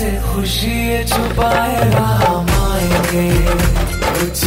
से खुशी छुपाए रहा आएँगे कुछ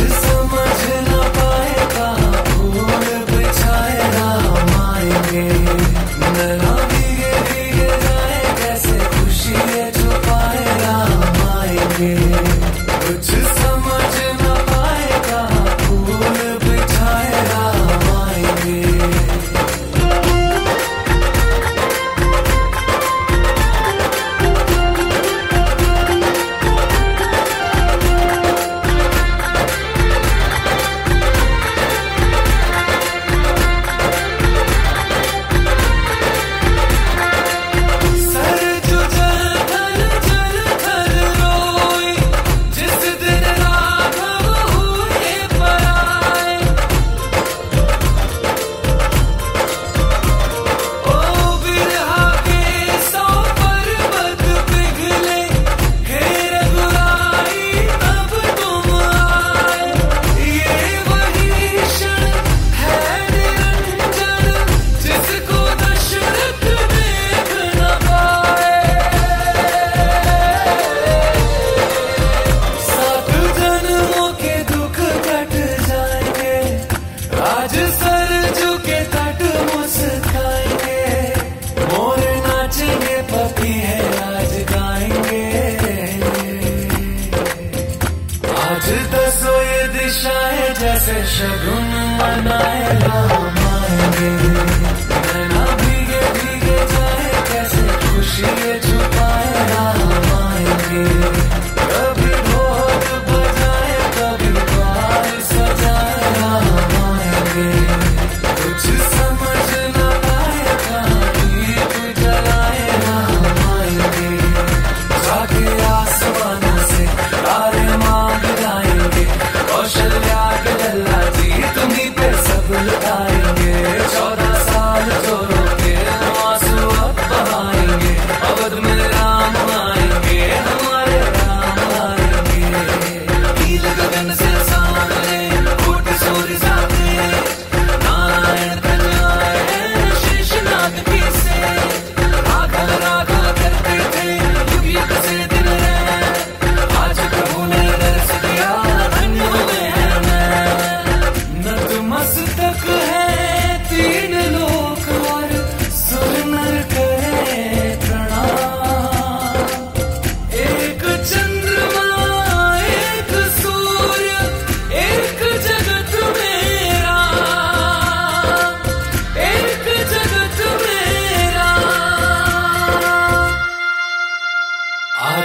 से शगुन मनाए हम आएँगे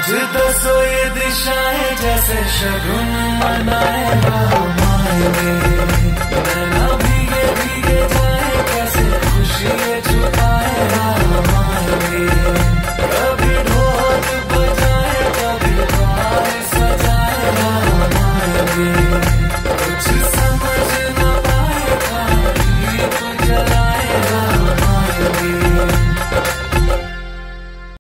तो दसो ये दिशाएँ जैसे शगुन मनाए।